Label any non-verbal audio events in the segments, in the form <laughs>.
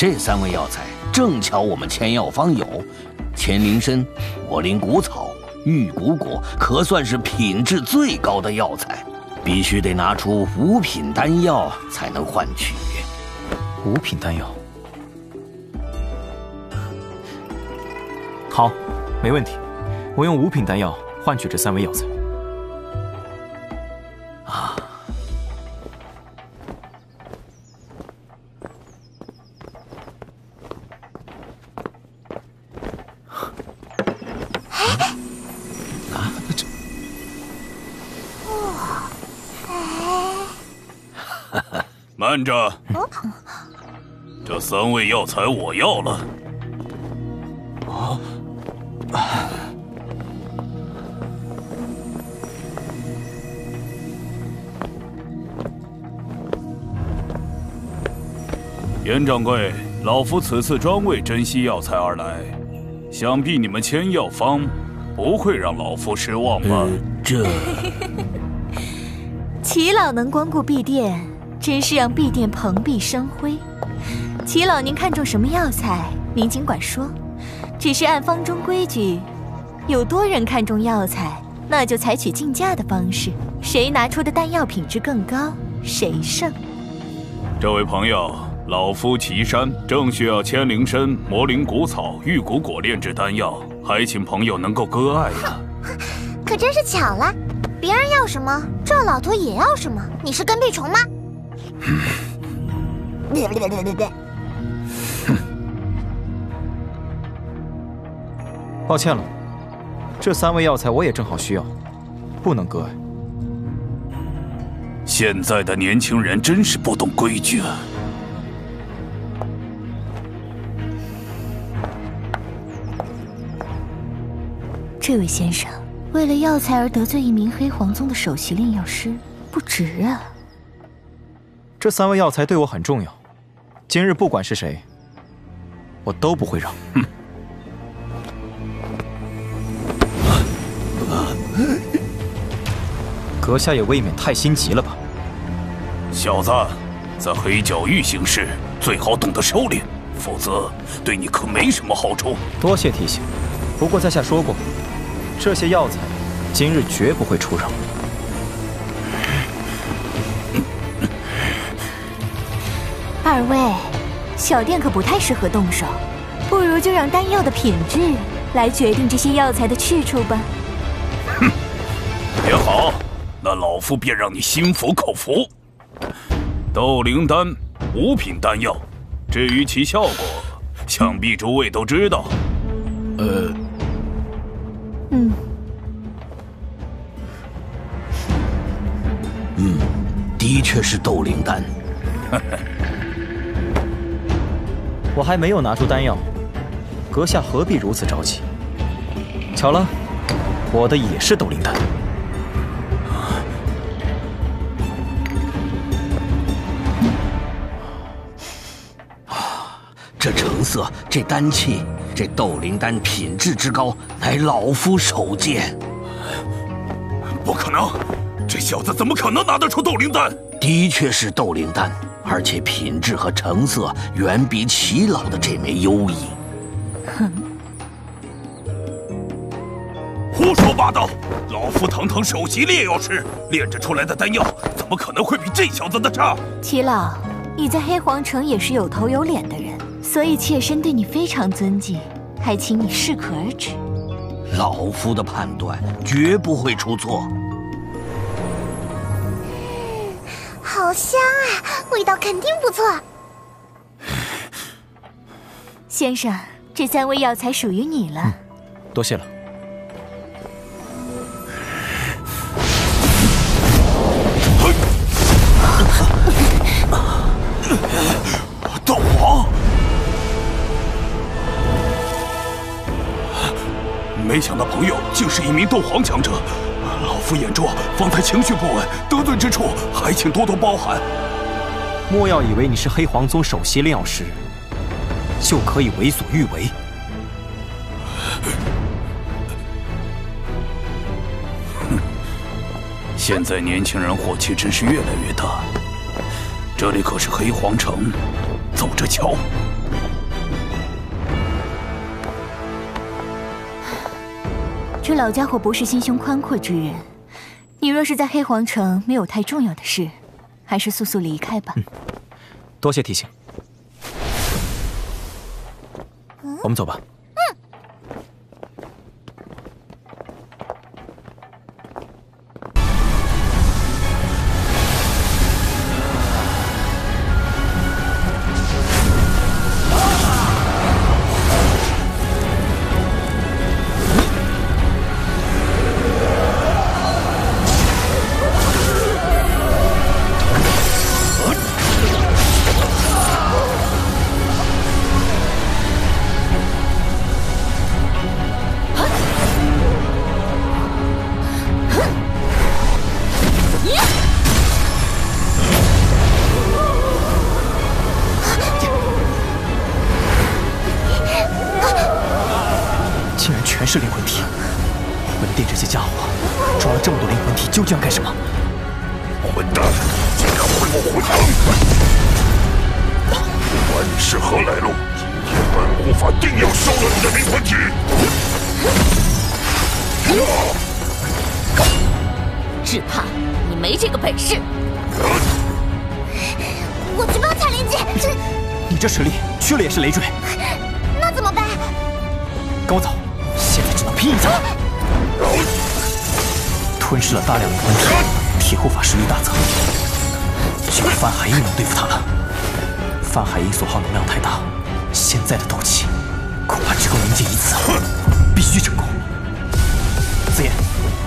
这三味药材正巧我们千药方有，千灵参、魔灵谷草、玉骨果，可算是品质最高的药材，必须得拿出五品丹药才能换取。五品丹药，好，没问题，我用五品丹药换取这三味药材。慢着，这三味药材我要了。啊严掌柜，老夫此次专为珍稀药材而来，想必你们千药方不会让老夫失望吧？这 <laughs> 齐老能光顾敝店。真是让碧殿蓬荜生辉。齐老，您看中什么药材？您尽管说。只是按方中规矩，有多人看中药材，那就采取竞价的方式，谁拿出的丹药品质更高，谁胜。这位朋友，老夫岐山正需要千灵参、魔灵谷草、玉骨果炼制丹药，还请朋友能够割爱呀。<laughs> 可真是巧了，别人要什么，这老头也要什么。你是跟屁虫吗？对对对对对。抱歉了，这三味药材我也正好需要，不能割爱。现在的年轻人真是不懂规矩啊！这位先生，为了药材而得罪一名黑皇宗的首席炼药师，不值啊！这三味药材对我很重要，今日不管是谁，我都不会让。哼！<laughs> 阁下也未免太心急了吧？小子，在黑角域行事最好懂得收敛，否则对你可没什么好处。多谢提醒，不过在下说过，这些药材今日绝不会出让。二位，小店可不太适合动手，不如就让丹药的品质来决定这些药材的去处吧。哼，也好，那老夫便让你心服口服。斗灵丹，五品丹药，至于其效果，想必诸位都知道。呃，嗯，嗯，的确是斗灵丹。<laughs> 我还没有拿出丹药，阁下何必如此着急？巧了，我的也是斗灵丹。啊，这成色，这丹气，这斗灵丹品质之高，乃老夫首见。不可能，这小子怎么可能拿得出斗灵丹？的确是斗灵丹。而且品质和成色远比齐老的这枚优异。哼！胡说八道！老夫堂堂首席炼药师，炼制出来的丹药怎么可能会比这小子的差？齐老，你在黑皇城也是有头有脸的人，所以妾身对你非常尊敬，还请你适可而止。老夫的判断绝不会出错。好香啊，味道肯定不错。<sighs> 先生，这三味药材属于你了。多谢了。斗皇，没想到朋友竟是一名斗皇强者。府眼拙，方才情绪不稳，得罪之处还请多多包涵。莫要以为你是黑皇宗首席炼药师，就可以为所欲为。哼，现在年轻人火气真是越来越大。这里可是黑皇城，走着瞧。这老家伙不是心胸宽阔之人，你若是在黑皇城没有太重要的事，还是速速离开吧。嗯多谢提醒。我们走吧。究竟要干什么？混蛋，竟敢毁我魂堂！不管你是何来路，今天本护法定要收了你的灵魂体！只怕你没这个本事。我去帮彩铃姐。这，你这实力去了也是累赘。那怎么办？跟我走，现在只能拼一下。吞噬了大量的魂体，铁护法实力大增，只有范海英能对付他了。范海英所耗能量太大，现在的斗气恐怕只够凝结一次，必须成功。紫妍，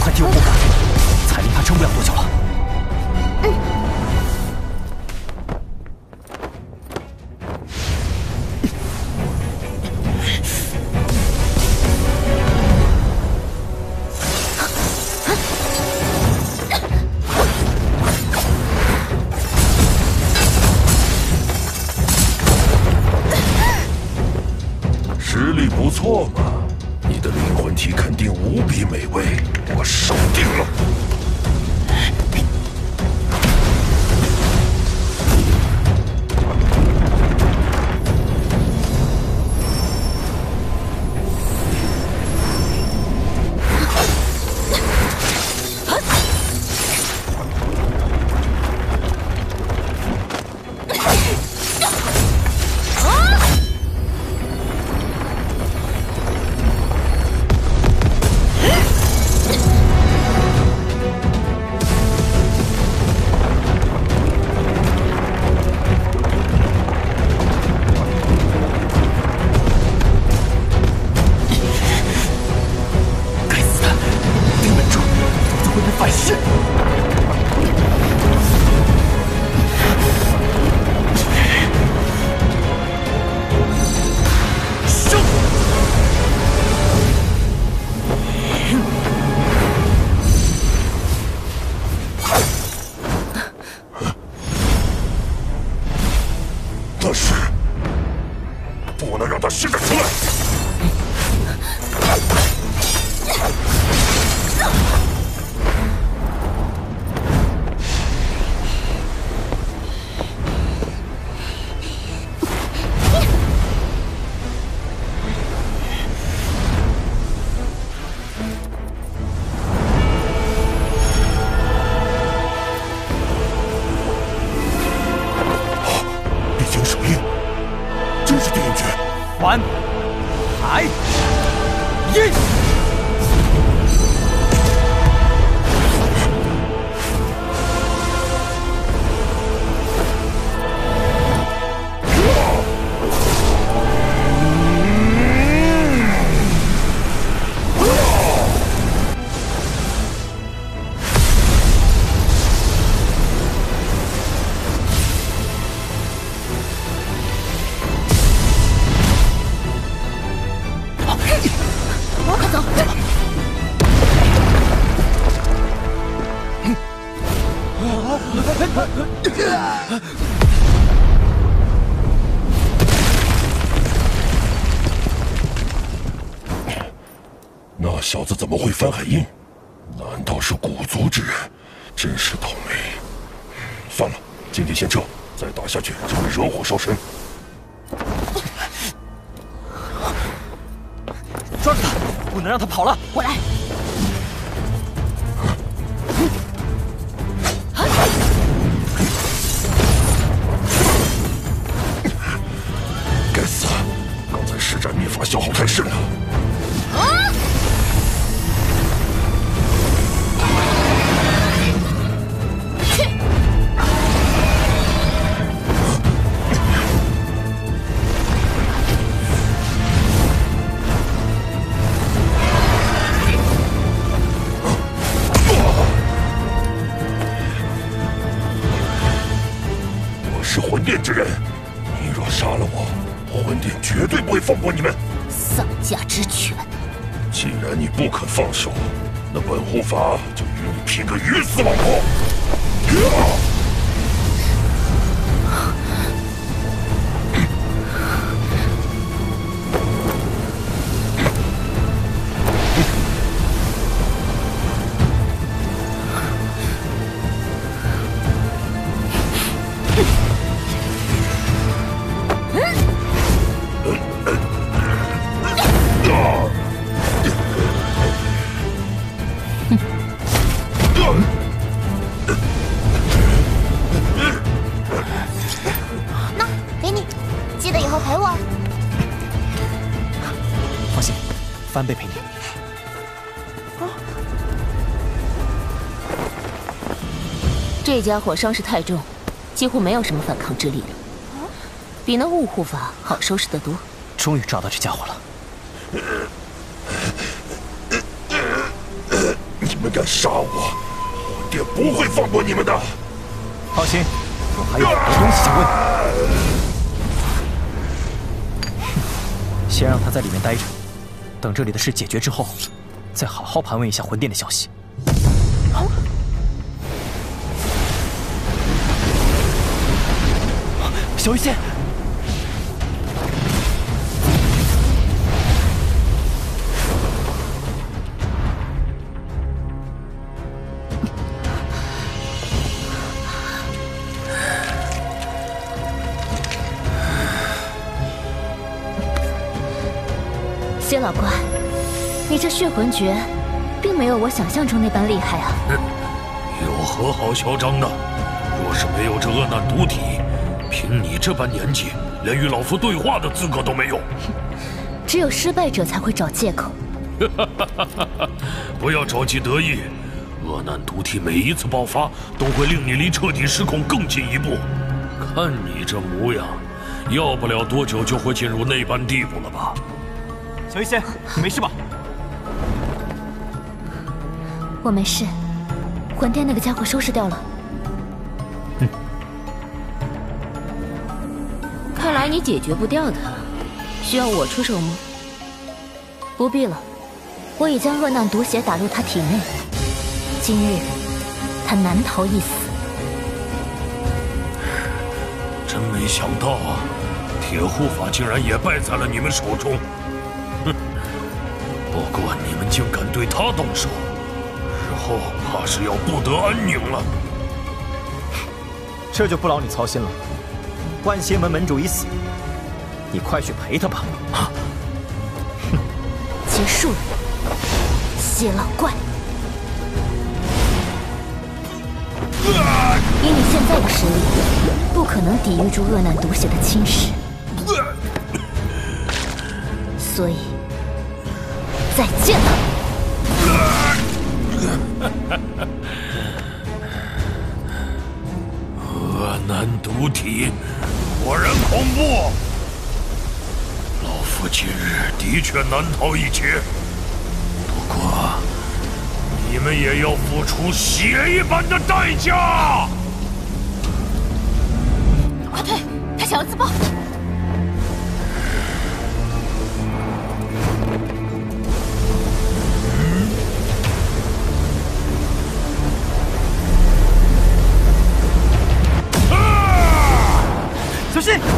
快替我护法，彩铃怕撑不了多久了。实不能让他现在出来。环海印。会翻海印？难道是古族之人？真是倒霉。算了，今天先撤，再打下去就会惹火烧身。抓住他，不能让他跑了。我来。你个鱼死网破！翻倍陪你。这家伙伤势太重，几乎没有什么反抗之力了，比那雾护法好收拾得多。终于抓到这家伙了。你们敢杀我，我爹不会放过你们的！放心，我还有很多东西想问你。先让他在里面待着，等这里的事解决之后，再好好盘问一下魂殿的消息。啊小鱼仙，你这血魂诀，并没有我想象中那般厉害啊！有何好嚣张的？若是没有这恶难毒体，凭你这般年纪，连与老夫对话的资格都没有。只有失败者才会找借口。<laughs> 不要着急得意，恶难毒体每一次爆发，都会令你离彻底失控更进一步。看你这模样，要不了多久就会进入那般地步了吧？小医仙，你没事吧？我没事，魂殿那个家伙收拾掉了。看来你解决不掉他，需要我出手吗？不必了，我已将恶难毒血打入他体内，今日他难逃一死。真没想到啊，铁护法竟然也败在了你们手中。哼！不过你们竟敢对他动手，日后怕是要不得安宁了。这就不劳你操心了。万邪门门主已死，你快去陪他吧。啊！结束了，邪老怪。以你现在的实力，不可能抵御住恶难毒血的侵蚀，所以再见了。恶难毒体，果然恐怖。老夫今日的确难逃一劫，不过你们也要付出血一般的代价。快退！他想要自爆。小